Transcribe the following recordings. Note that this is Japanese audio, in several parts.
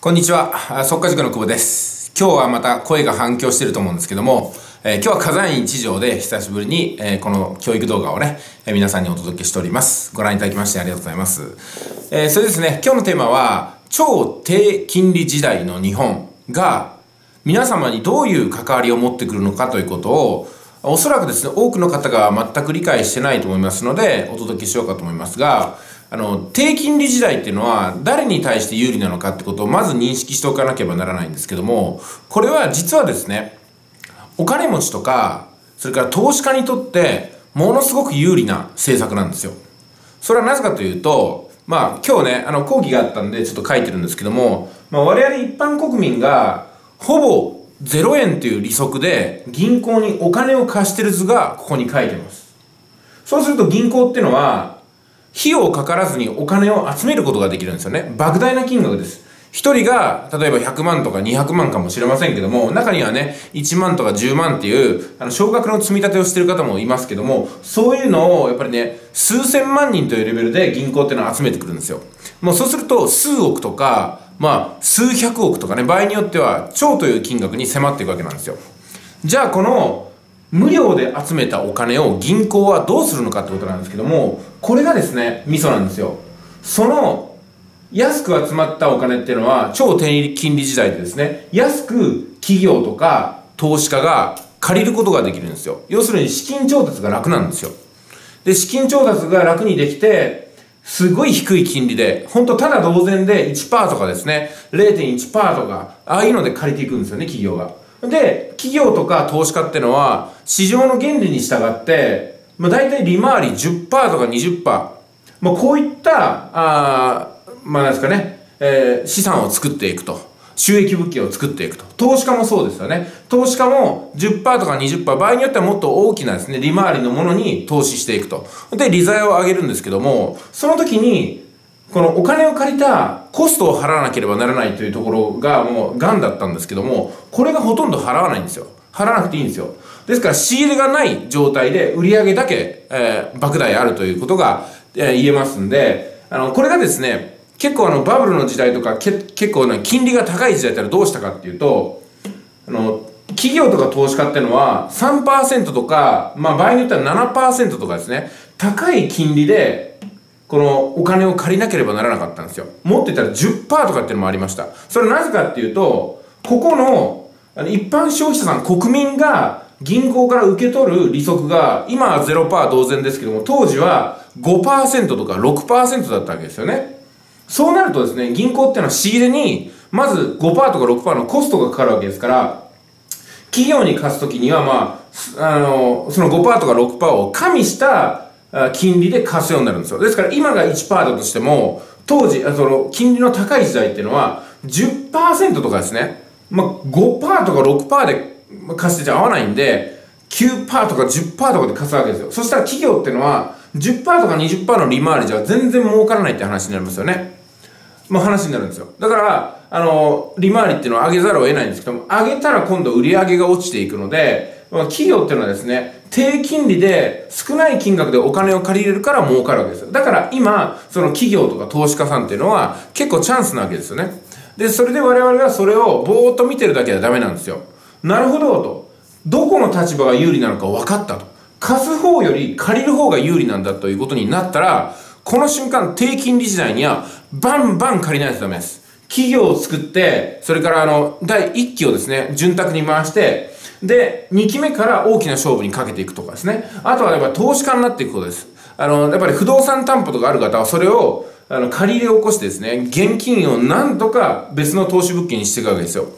こんにちは、速稼塾の久保です。今日はまた声が反響してると思うんですけども、えー今日は火山院地上で久しぶりに、えーこの教育動画をね、えー皆さんにお届けしております。ご覧いただきましてありがとうございます。えそれですね、今日のテーマは、超低金利時代の日本が皆様にどういう関わりを持ってくるのかということを、おそらくですね、多くの方が全く理解してないと思いますので、お届けしようかと思いますが、あの、低金利時代っていうのは、誰に対して有利なのかってことをまず認識しておかなければならないんですけども、これは実はですね、お金持ちとか、それから投資家にとって、ものすごく有利な政策なんですよ。それはなぜかというと、まあ今日ね、あの講義があったんでちょっと書いてるんですけども、まあ我々一般国民がほぼ0円という利息で銀行にお金を貸してる図がここに書いてます。そうすると銀行っていうのは、費用かからずにお金を集めることができるんですよね。莫大な金額です。一人が、例えば100万とか200万かもしれませんけども、中にはね、1万とか10万っていう、あの、少額の積み立てをしてる方もいますけども、そういうのを、やっぱりね、数千万人というレベルで銀行っていうのは集めてくるんですよ。もうそうすると、数億とか、まあ、数百億とかね、場合によっては、超という金額に迫っていくわけなんですよ。じゃあ、この、無料で集めたお金を銀行はどうするのかってことなんですけども、これがですね、ミソなんですよ。その、安く集まったお金っていうのは、超低金利時代でですね、安く企業とか投資家が借りることができるんですよ。要するに資金調達が楽なんですよ。で、資金調達が楽にできて、すごい低い金利で、本当ただ同然で1%とかですね、0.1%とか、ああいうので借りていくんですよね、企業が。で、企業とか投資家ってのは、市場の原理に従って、まあ大体利回り10%とか20%、まあこういった、あまあなんですかね、えー資産を作っていくと。収益物件を作っていくと。投資家もそうですよね。投資家も10%とか20%、場合によってはもっと大きなですね、利回りのものに投資していくと。で、利材を上げるんですけども、その時に、このお金を借りたコストを払わなければならないというところがもう癌だったんですけども、これがほとんど払わないんですよ。払わなくていいんですよ。ですから仕入れがない状態で売り上げだけ、えー莫大あるということが、えー言えますんで、あの、これがですね、結構あのバブルの時代とかけ結構ね金利が高い時代ってのはどうしたかっていうとあの企業とか投資家ってのは3%とか、まあ、場合によっては7%とかですね高い金利でこのお金を借りなければならなかったんですよもっと言ったら10%とかっていうのもありましたそれなぜかっていうとここのあの一般消費者さん国民が銀行から受け取る利息が今は0%同然ですけども当時は5%とか6%だったわけですよねそうなるとですね、銀行っていうのは仕入れに、まず5%とか6%のコストがかかるわけですから、企業に貸すときには、まあ、あの、その5%とか6%を加味した金利で貸すようになるんですよ。ですから今が1%だとしても、当時、あその、金利の高い時代っていうのは、10%とかですね、まあ、5%とか6%で貸してちゃ合わないんで、9%とか10%とかで貸すわけですよ。そしたら企業っていうのは、10%とか20%の利回りじゃ全然儲からないって話になりますよね。まあ話になるんですよ。だから、あの、利回りっていうのを上げざるを得ないんですけども、上げたら今度売り上げが落ちていくので、まあ、企業っていうのはですね、低金利で少ない金額でお金を借りれるから儲かるわけですよ。だから今、その企業とか投資家さんっていうのは結構チャンスなわけですよね。で、それで我々はそれをぼーっと見てるだけではダメなんですよ。なるほど、と。どこの立場が有利なのか分かったと。貸す方より借りる方が有利なんだということになったら、この瞬間、低金利時代には、バンバン借りないとダメです。企業を作って、それからあの、第1期をですね、潤沢に回して、で、2期目から大きな勝負にかけていくとかですね。あとはやっぱ投資家になっていくことです。あの、やっぱり不動産担保とかある方は、それを、あの、借り入れを起こしてですね、現金をなんとか別の投資物件にしていくわけですよ。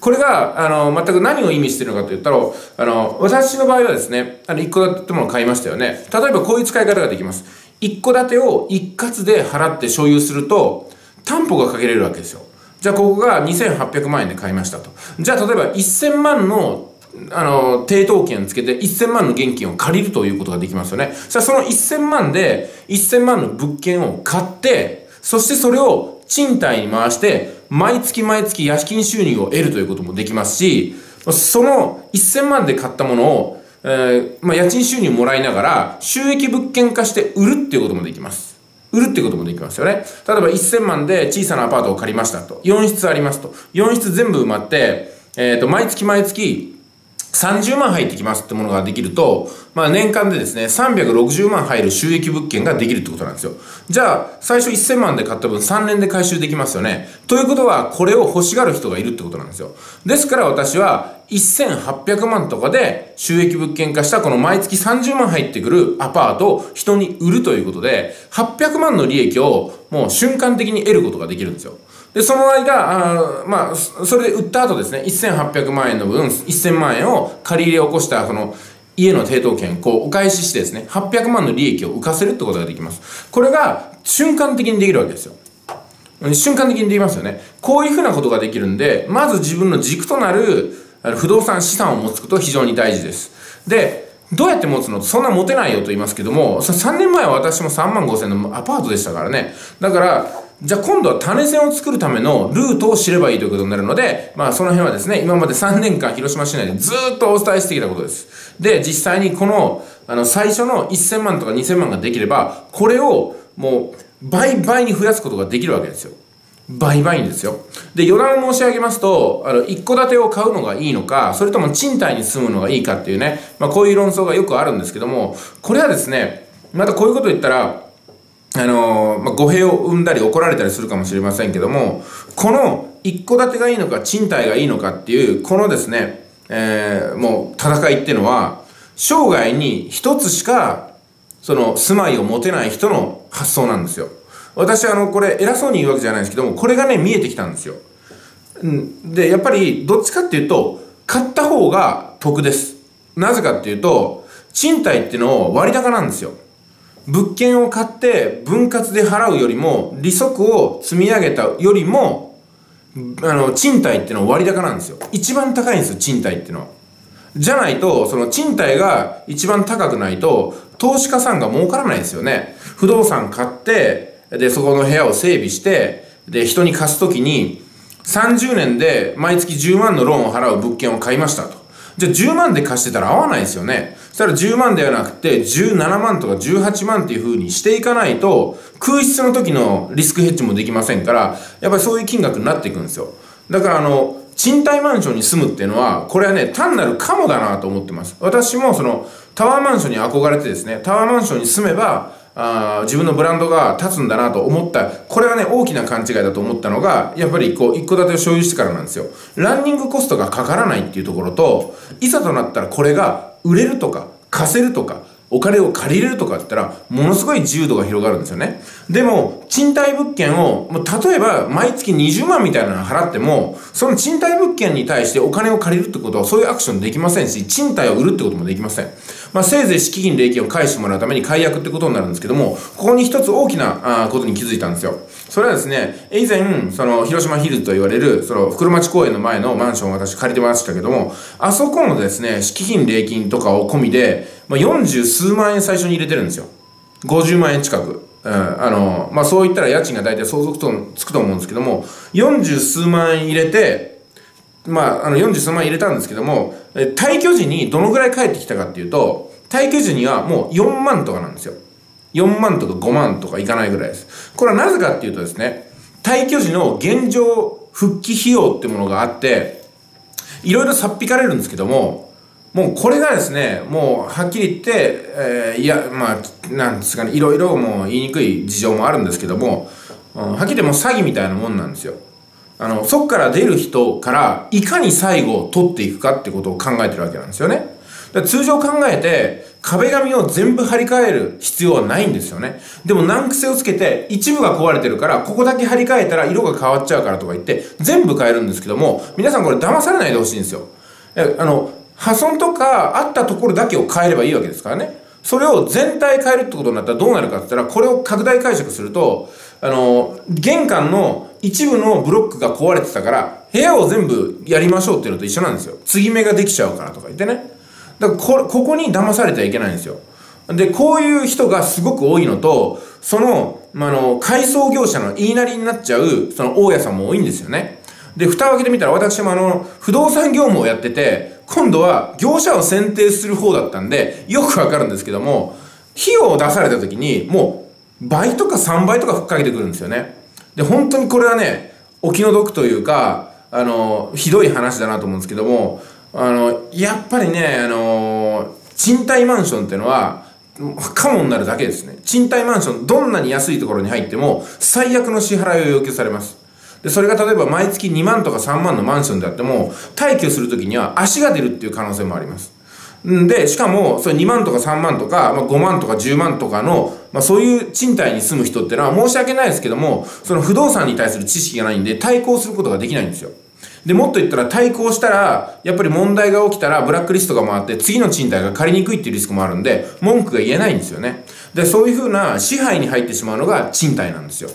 これが、あの、全く何を意味してるのかと言ったら、あの、私の場合はですね、あの、一戸建てってものを買いましたよね。例えばこういう使い方ができます。一戸建てを一括で払って所有すると、担保がかけれるわけですよ。じゃあここが2800万円で買いましたと。じゃあ例えば1000万のあの、抵当権つけて1000万の現金を借りるということができますよね。さあその1000万で1000万の物件を買って、そしてそれを賃貸に回して、毎月毎月家賃収入を得るということもできますし、その1000万で買ったものを、えーまあ、家賃収入もらいながら収益物件化して売るっていうこともできます。売るってこともできますよね。例えば1000万で小さなアパートを借りましたと。4室ありますと。4室全部埋まって、えっ、ー、と、毎月毎月30万入ってきますってものができると、まあ年間でですね、360万入る収益物件ができるってことなんですよ。じゃあ、最初1000万で買った分3年で回収できますよね。ということは、これを欲しがる人がいるってことなんですよ。ですから私は、1800万とかで収益物件化したこの毎月30万入ってくるアパートを人に売るということで、800万の利益をもう瞬間的に得ることができるんですよ。で、その間、あまあ、それで売った後ですね、1800万円の分、1000万円を借り入れ起こした、この、家の抵当権、こう、お返ししてですね、800万の利益を浮かせるってことができます。これが、瞬間的にできるわけですよ。瞬間的にできますよね。こういうふうなことができるんで、まず自分の軸となる、不動産資産を持つことは非常に大事です。で、どうやって持つの？そんな持てないよと言いますけども、3年前は私も3万5千のアパートでしたからね。だから、じゃあ今度は種線を作るためのルートを知ればいいということになるので、まあその辺はですね、今まで3年間広島市内でずっとお伝えしてきたことです。で、実際にこの、あの、最初の1000万とか2000万ができれば、これをもう倍々に増やすことができるわけですよ。倍々ですよ。で、余談を申し上げますと、あの、一戸建てを買うのがいいのか、それとも賃貸に住むのがいいかっていうね、まあこういう論争がよくあるんですけども、これはですね、またこういうこと言ったら、あの、まあ、語弊を生んだり怒られたりするかもしれませんけども、この一戸建てがいいのか賃貸がいいのかっていう、このですね、えー、もう戦いっていうのは、生涯に一つしか、その住まいを持てない人の発想なんですよ。私あの、これ偉そうに言うわけじゃないですけども、これがね、見えてきたんですよ。で、やっぱりどっちかっていうと、買った方が得です。なぜかっていうと、賃貸っていうのを割高なんですよ。物件を買って分割で払うよりも、利息を積み上げたよりも、あの、賃貸ってのは割高なんですよ。一番高いんですよ、賃貸ってのは。じゃないと、その賃貸が一番高くないと、投資家さんが儲からないですよね。不動産買って、で、そこの部屋を整備して、で、人に貸すときに、30年で毎月10万のローンを払う物件を買いましたと。じゃあ10万で貸してたら合わないですよね。したら10万ではなくて17万とか18万っていう風にしていかないと空室の時のリスクヘッジもできませんからやっぱりそういう金額になっていくんですよ。だからあの賃貸マンションに住むっていうのはこれはね単なるカモだなと思ってます。私もそのタワーマンションに憧れてですねタワーマンションに住めばあ自分のブランドが立つんだなと思った、これはね、大きな勘違いだと思ったのが、やっぱりこう、一戸建てを所有してからなんですよ。ランニングコストがかからないっていうところと、いざとなったらこれが売れるとか、貸せるとか、お金を借りれるとかって言ったら、ものすごい自由度が広がるんですよね。でも、賃貸物件を、例えば毎月20万みたいなの払っても、その賃貸物件に対してお金を借りるってことはそういうアクションできませんし、賃貸を売るってこともできません。まあ、せいぜい敷金礼金を返してもらうために解約ってことになるんですけども、ここに一つ大きなことに気づいたんですよ。それはですね、以前、その、広島ヒルズと言われる、その、袋町公園の前のマンションを私借りてましたけども、あそこのですね、敷金礼金とかを込みで、まあ、40数万円最初に入れてるんですよ。50万円近く。うん、あの、まあ、そう言ったら家賃が大体相続とつくと思うんですけども、40数万円入れて、まあ、あの、40数万円入れたんですけども、退去時にどのぐらい返ってきたかっていうと、退去時にはもう4万とかなんですよ。4万とか5万とかいかないぐらいです。これはなぜかっていうとですね、退去時の現状復帰費用ってものがあって、いろいろさっぴかれるんですけども、もうこれがですね、もうはっきり言って、えー、いや、まあ、なんですかね、いろいろもう言いにくい事情もあるんですけども、うん、はっきり言ってもう詐欺みたいなもんなんですよ。あの、そっから出る人から、いかに最後取っていくかってことを考えてるわけなんですよね。通常考えて、壁紙を全部張り替える必要はないんですよね。でも難癖をつけて、一部が壊れてるから、ここだけ張り替えたら色が変わっちゃうからとか言って、全部変えるんですけども、皆さんこれ騙されないでほしいんですよ。あの、破損とかあったところだけを変えればいいわけですからね。それを全体変えるってことになったらどうなるかって言ったら、これを拡大解釈すると、あの、玄関の一部のブロックが壊れてたから、部屋を全部やりましょうっていうのと一緒なんですよ。継ぎ目ができちゃうからとか言ってね。だからこ、ここに騙されてはいけないんですよ。で、こういう人がすごく多いのと、その、まあ、の、改装業者の言いなりになっちゃう、その大家さんも多いんですよね。で、蓋を開けてみたら、私もあの、不動産業務をやってて、今度は業者を選定する方だったんで、よくわかるんですけども、費用を出された時に、もう、倍とか3倍とかふっかけてくるんですよね。で、本当にこれはね、お気の毒というか、あの、ひどい話だなと思うんですけども、あの、やっぱりね、あの、賃貸マンションっていうのは、カモになるだけですね。賃貸マンション、どんなに安いところに入っても、最悪の支払いを要求されます。で、それが例えば毎月2万とか3万のマンションであっても、退去するときには足が出るっていう可能性もあります。んで、しかも、それ2万とか3万とか、まあ、5万とか10万とかの、まあ、そういう賃貸に住む人ってのは申し訳ないですけども、その不動産に対する知識がないんで、対抗することができないんですよ。で、もっと言ったら対抗したら、やっぱり問題が起きたらブラックリストが回って次の賃貸が借りにくいっていうリスクもあるんで、文句が言えないんですよね。で、そういうふうな支配に入ってしまうのが賃貸なんですよ。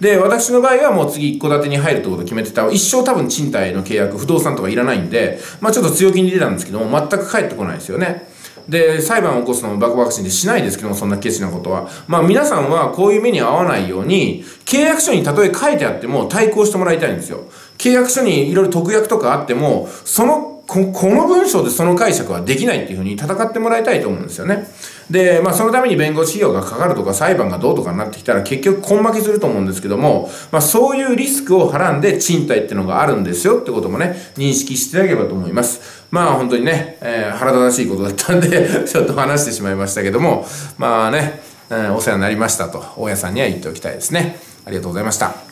で、私の場合はもう次一戸建てに入るってことを決めてた。一生多分賃貸の契約、不動産とかいらないんで、まあちょっと強気に出たんですけども、全く返ってこないですよね。で、裁判を起こすのもバクバクしでしないですけども、そんなケチなことは。まあ皆さんはこういう目に遭わないように、契約書にたとえ書いてあっても対抗してもらいたいんですよ。契約書にいろいろ特約とかあっても、そのここの文章でその解釈はできないっていうふうに戦ってもらいたいと思うんですよね。で、まあそのために弁護士費用がかかるとか裁判がどうとかになってきたら結局根負けすると思うんですけども、まあそういうリスクをはらんで賃貸ってのがあるんですよってこともね、認識していただければと思います。まあ本当にね、えー、腹立たしいことだったんで ちょっと話してしまいましたけども、まあね、えー、お世話になりましたと、大家さんには言っておきたいですね。ありがとうございました。